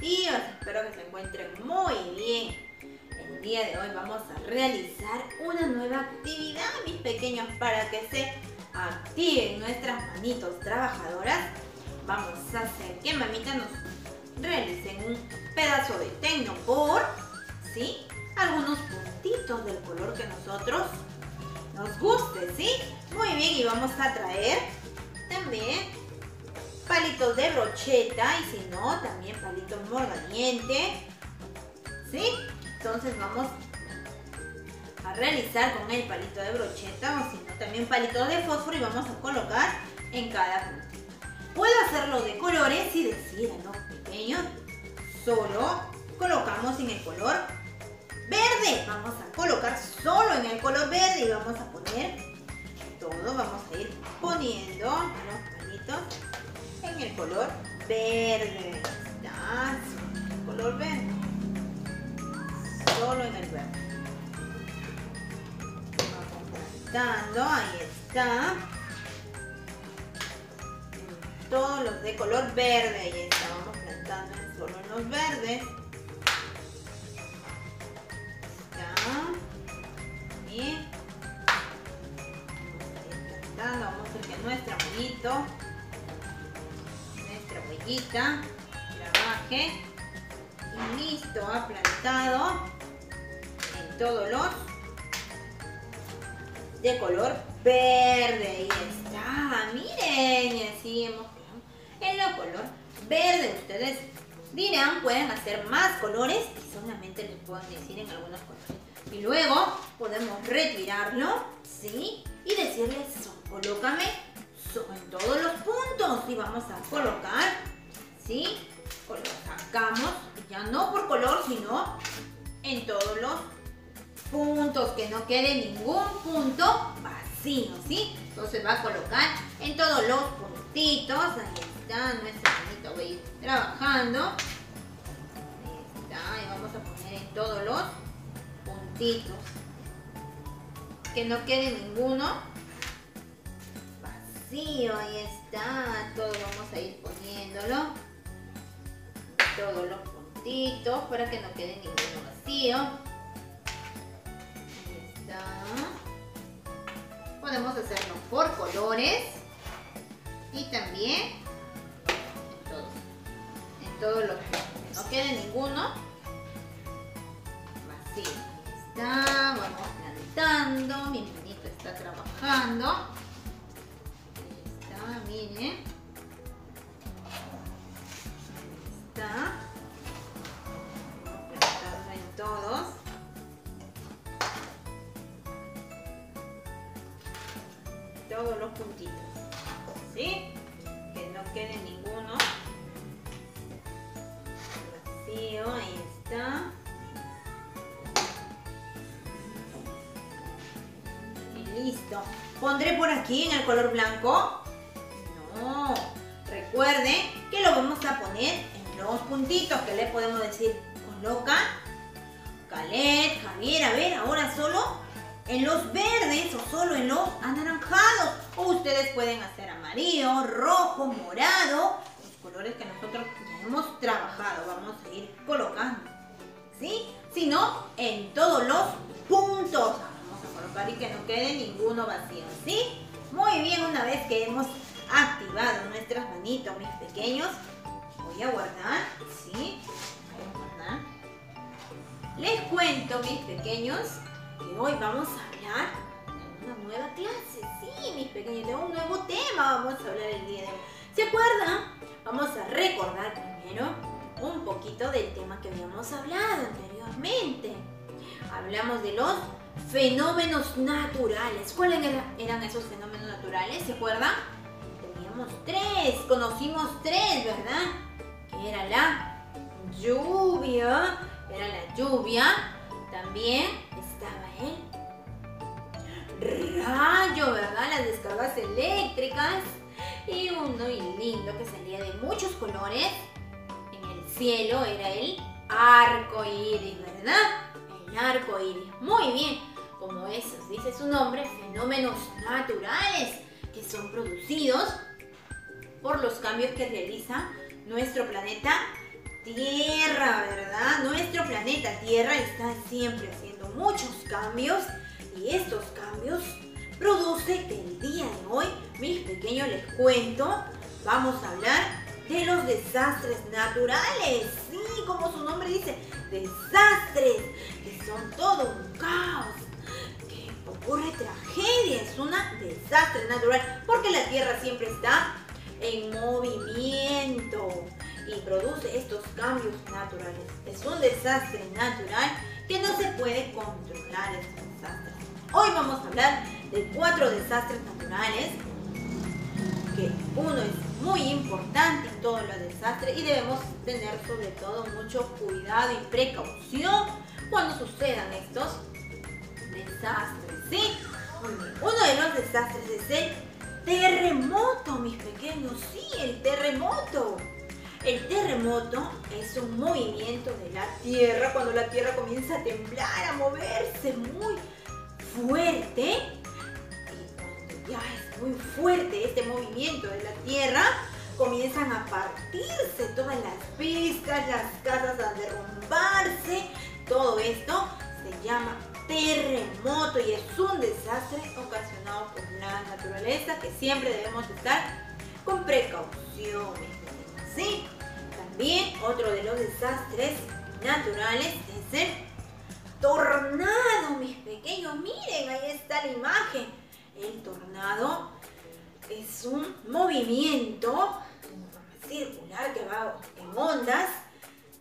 tíos, espero que se encuentren muy bien. El día de hoy vamos a realizar una nueva actividad, mis pequeños, para que se activen nuestras manitos trabajadoras. Vamos a hacer que mamita nos realicen un pedazo de tecnopor, ¿sí? Algunos puntitos del color que nosotros nos guste, ¿sí? Muy bien, y vamos a traer también palitos de brocheta y si no, también palitos morganiente. ¿Sí? Entonces vamos a realizar con el palito de brocheta o si no, también palitos de fósforo y vamos a colocar en cada puntito. Puedo hacerlo de colores si deciden los pequeños. Solo colocamos en el color verde. Vamos a colocar solo en el color verde y vamos a poner todo. Vamos a ir poniendo en el color verde. El color verde. Solo en el verde. Vamos plantando, ahí está. Todos los de color verde, ahí está. Vamos plantando solo en los verdes. Nuestro monito trabaje y listo, ha plantado en todos los de color verde. Y está, miren, así hemos en el color verde. Ustedes dirán, pueden hacer más colores y solamente les puedo decir en algunos colores. Y luego podemos retirarlo, ¿sí? Y decirles, colócame en todos los puntos y vamos a colocar ¿sí? Lo sacamos, ya no por color, sino en todos los puntos, que no quede ningún punto vacío, ¿sí? Entonces va a colocar en todos los puntitos, ahí está nuestro bonito, ir trabajando. Ahí está, y vamos a poner en todos los puntitos. Que no quede ninguno vacío, ahí está, todo vamos a ir poniéndolo todos los puntitos para que no quede ninguno vacío. Ahí está. Podemos hacerlo por colores y también en todos, en todos los puntos. No quede ninguno vacío. Ahí está, vamos plantando, mi manito está trabajando. Ahí está, todos. Todos los puntitos. ¿Sí? Que no quede ninguno vacío. Ahí está. Listo. ¿Pondré por aquí en el color blanco? Que lo vamos a poner los puntitos que le podemos decir coloca Calet, Javier, a ver, ahora solo en los verdes o solo en los anaranjados. O ustedes pueden hacer amarillo, rojo, morado, los colores que nosotros ya hemos trabajado. Vamos a ir colocando, ¿sí? Si no, en todos los puntos. Vamos a colocar y que no quede ninguno vacío, ¿sí? Muy bien, una vez que hemos activado nuestras manitos, mis pequeños, voy a guardar, ¿sí? Voy a guardar. Les cuento, mis pequeños, que hoy vamos a hablar de una nueva clase. Sí, mis pequeños, de un nuevo tema vamos a hablar el día de hoy. ¿Se acuerdan? Vamos a recordar primero un poquito del tema que habíamos hablado anteriormente. Hablamos de los fenómenos naturales. ¿Cuáles eran esos fenómenos naturales? ¿Se acuerdan? Tres, conocimos tres, ¿verdad? era la lluvia, era la lluvia, también estaba el rayo, ¿verdad? Las descargas eléctricas y uno lindo que salía de muchos colores en el cielo era el arco iris, ¿verdad? El arco iris. Muy bien, como eso dice su nombre, fenómenos naturales que son producidos por los cambios que realiza nuestro planeta Tierra, ¿verdad? Nuestro planeta Tierra está siempre haciendo muchos cambios y estos cambios produce que el día de hoy, mis pequeños les cuento, vamos a hablar de los desastres naturales. Sí, como su nombre dice, desastres, que son todo un caos, que ocurre tragedia, es un desastre natural, porque la Tierra siempre está en movimiento y produce estos cambios naturales. Es un desastre natural que no se puede controlar estos desastres. Hoy vamos a hablar de cuatro desastres naturales, que uno es muy importante en todos los desastres y debemos tener sobre todo mucho cuidado y precaución cuando sucedan estos desastres, ¿sí? Uno de los desastres es el terremoto, mis pequeños, sí, el terremoto. El terremoto es un movimiento de la Tierra cuando la Tierra comienza a temblar, a moverse muy fuerte. Y cuando ya es muy fuerte este movimiento de la Tierra, comienzan a partirse todas las pistas, las casas a derrumbarse. Todo esto se llama terremoto y es un desastre ocasionado por la naturaleza que siempre debemos estar con precaución. ¿sí? También otro de los desastres naturales es el tornado, mis pequeños. Miren, ahí está la imagen. El tornado es un movimiento circular que va en ondas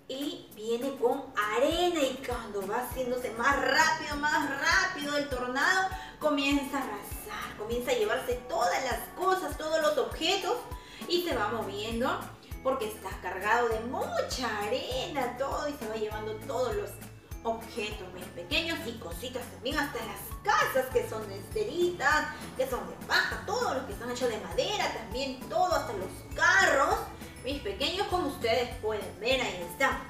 y viene con arena y cuando va haciéndose más rápido, más rápido el tornado comienza a arrasar, comienza a llevarse todas las cosas, todos los objetos y se va moviendo porque está cargado de mucha arena, todo, y se va llevando todos los objetos muy pequeños y cositas también, hasta las casas que son de esteritas, que son de paja, todo lo que están hechos de madera, también todo, hasta los carros, mis pequeños, como ustedes pueden ver, ahí está.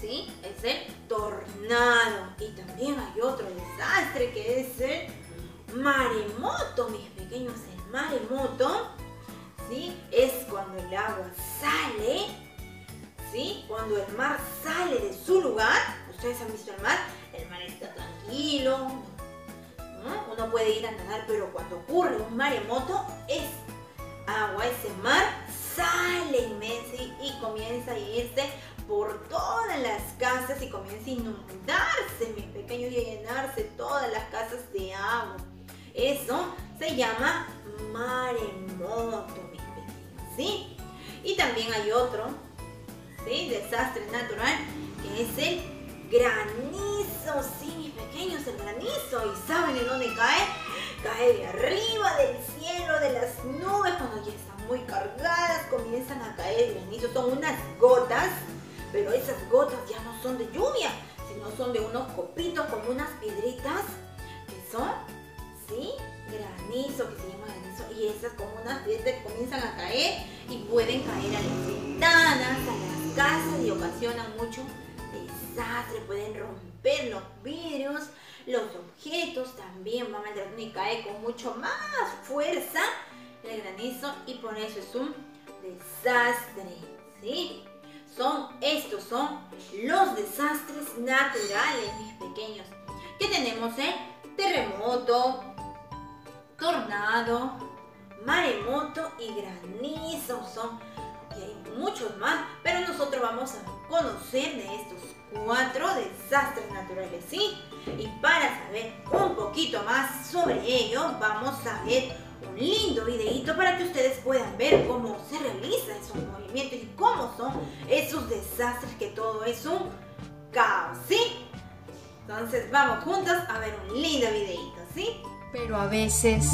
¿Sí? Es el tornado. Y también hay otro desastre que es el maremoto, mis pequeños, el maremoto ¿sí? Es cuando el agua sale, ¿sí? Cuando el mar sale de su lugar, ustedes han visto el mar, el mar está tranquilo, uno puede ir a nadar, pero cuando ocurre un maremoto, es agua, ese mar sale inmenso y comienza a irse por todas las casas y comienza a inundarse, mis pequeños, y a llenarse todas las casas de agua. Eso se llama maremoto. ¿sí? Y también hay otro, ¿sí? Desastre natural, que es el granizo, sí, mis pequeños, el granizo. ¿Y saben de dónde cae? Cae de arriba del cielo, de las nubes, cuando ya están muy cargadas, comienzan a caer granizo. Son unas gotas, pero esas gotas ya no son de lluvia, sino son de unos copitos, como unas piedritas, que son, ¿sí? Granizo, que se llama y esas como unas piedras comienzan a caer y pueden caer a las ventanas, a las casas y ocasionan mucho desastre, pueden romper los vidrios, los objetos también van a y cae con mucho más fuerza el granizo y por eso es un desastre, ¿sí? Son, estos son los desastres naturales, mis pequeños. Que tenemos el terremoto, tornado, maremoto y granizo son. Y hay muchos más, pero nosotros vamos a conocer de estos cuatro desastres naturales, ¿sí? Y para saber un poquito más sobre ello, vamos a ver un lindo videito para que ustedes puedan ver cómo se realizan esos movimientos y cómo son esos desastres que todo es un caos, ¿sí? Entonces vamos juntos a ver un lindo videito, ¿sí? Pero a veces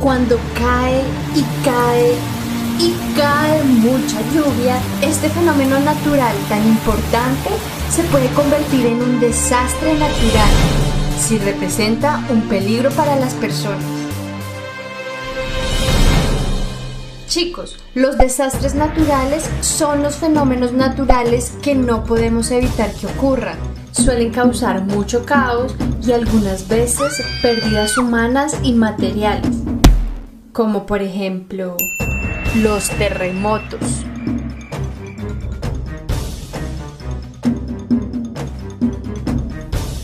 cuando cae y cae y cae mucha lluvia, este fenómeno natural tan importante se puede convertir en un desastre natural si representa un peligro para las personas. Chicos, los desastres naturales son los fenómenos naturales que no podemos evitar que ocurran. Suelen causar mucho caos y algunas veces pérdidas humanas y materiales, como por ejemplo los terremotos.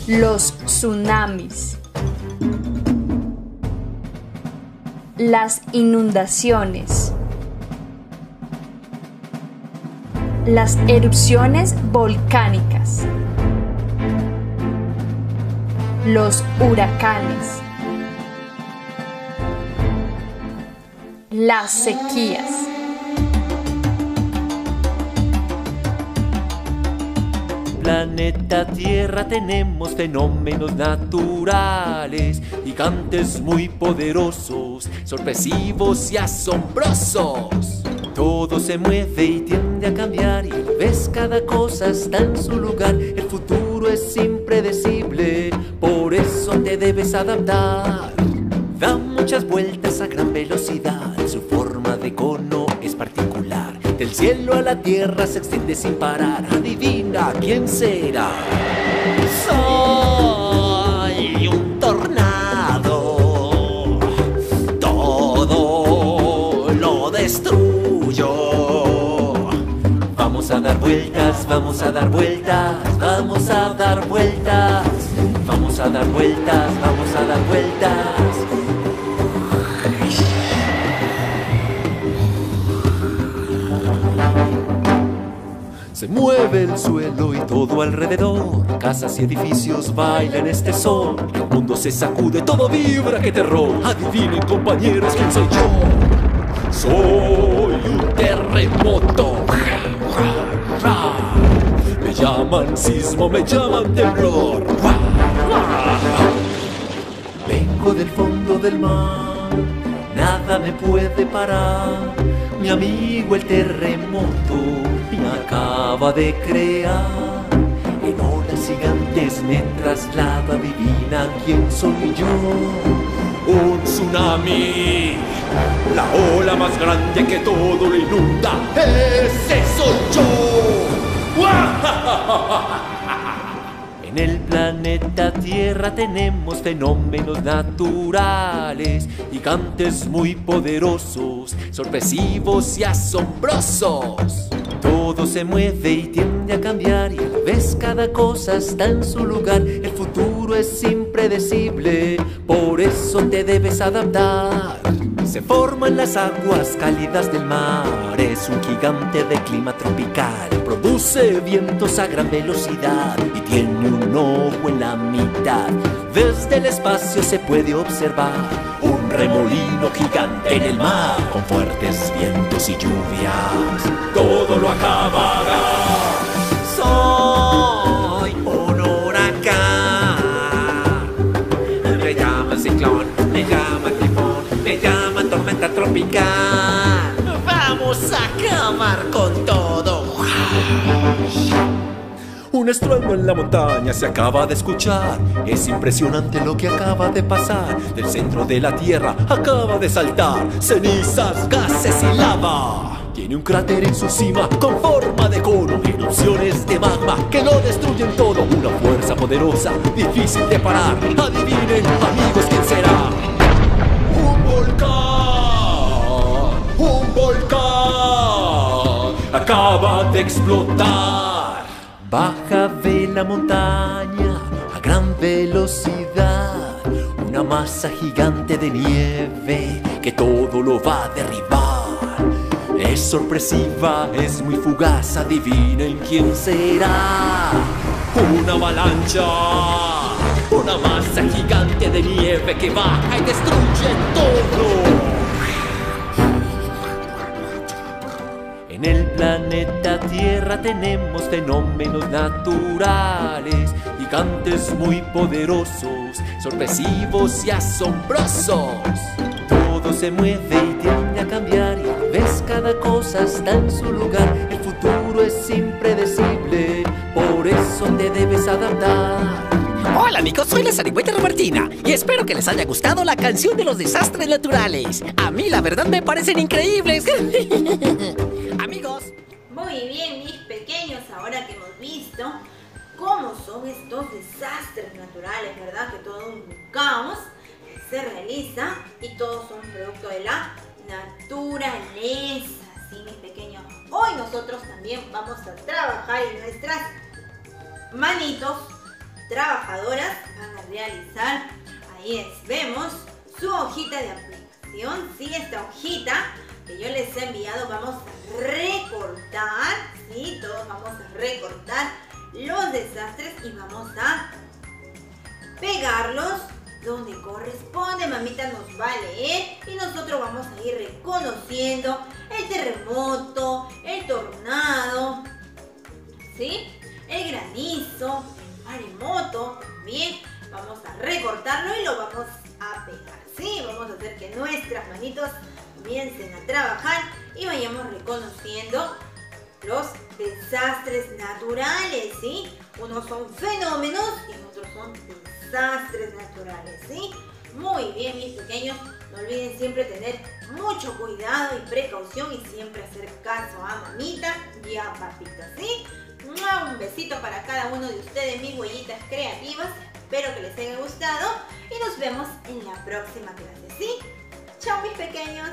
Los tsunamis. Las inundaciones. Las erupciones volcánicas, los huracanes, las sequías. planeta Tierra tenemos fenómenos naturales, gigantes muy poderosos, sorpresivos y asombrosos. Todo se mueve y tiende a cambiar y ves cada cosa está en su lugar. El futuro es impredecible, por eso te debes adaptar. Da muchas vueltas a gran velocidad, su forma de cono es particular. Del cielo a la tierra se extiende sin parar. Adivina quién será. Soy a dar vueltas, vamos a dar vueltas, vamos a dar vueltas. Vamos a dar vueltas, vamos a dar vueltas. Se mueve el suelo y todo alrededor. Casas y edificios bailan este sol. El mundo se sacude, todo vibra, qué terror. Adivinen, compañeros, quién soy yo. Soy un terremoto. Me llaman sismo, me llaman temblor. Vengo del fondo del mar, nada me puede parar. Mi amigo el terremoto me acaba de crear. En olas gigantes me traslada, adivina quién soy yo. Un tsunami, la ola más grande que todo lo inunda. Ese soy yo. En el planeta Tierra tenemos fenómenos naturales, gigantes muy poderosos, sorpresivos y asombrosos. Todo se mueve y tiende a cambiar y a la vez cada cosa está en su lugar. El futuro es impredecible, por eso te debes adaptar. Se forman las aguas cálidas del mar, es un gigante de clima tropical. Produce vientos a gran velocidad y tiene un ojo en la mitad. Desde el espacio se puede observar un remolino gigante en el mar con fuertes vientos y lluvias. Todo lo acabará. Tormenta tropical. Vamos a acabar con todo. Un estruendo en la montaña se acaba de escuchar. Es impresionante lo que acaba de pasar. Del centro de la tierra acaba de saltar cenizas, gases y lava. Tiene un cráter en su cima con forma de cono, erupciones de magma que lo destruyen todo. Una fuerza poderosa, difícil de parar. Adivinen, amigos, quién será. Acaba de explotar. Baja de la montaña a gran velocidad, una masa gigante de nieve que todo lo va a derribar. Es sorpresiva, es muy fugaz, adivinen quién será. Una avalancha, una masa gigante de nieve que baja y destruye todo. En el planeta Tierra tenemos fenómenos naturales, gigantes muy poderosos, sorpresivos y asombrosos. Todo se mueve y tiende a cambiar y ves cada cosa está en su lugar. El futuro es impredecible, por eso te debes adaptar. Hola amigos, soy la zarigüeya Robertina y espero que les haya gustado la canción de los desastres naturales. A mí la verdad me parecen increíbles. Muy bien, mis pequeños, ahora que hemos visto cómo son estos desastres naturales, ¿verdad? Que todo un caos se realiza y todos son producto de la naturaleza, ¿sí, mis pequeños? Hoy nosotros también vamos a trabajar en nuestras manitos trabajadoras van a realizar, ahí es, vemos su hojita de aplicación, sí, esta hojita que yo les he enviado vamos a sí, todos vamos a recortar los desastres y vamos a pegarlos donde corresponde, mamita nos va a leer y nosotros vamos a ir reconociendo el terremoto, el tornado, ¿sí? El granizo, el maremoto, también vamos a recortarlo y lo vamos a pegar, ¿sí? Vamos a hacer que nuestras manitos comiencen a trabajar y vayamos reconociendo los desastres naturales, ¿sí? Unos son fenómenos y otros son desastres naturales, ¿sí? Muy bien, mis pequeños, no olviden siempre tener mucho cuidado y precaución y siempre hacer caso a mamita y a papita, ¿sí? Un besito para cada uno de ustedes, mis huellitas creativas. Espero que les haya gustado y nos vemos en la próxima clase, ¿sí? Chao, mis pequeños.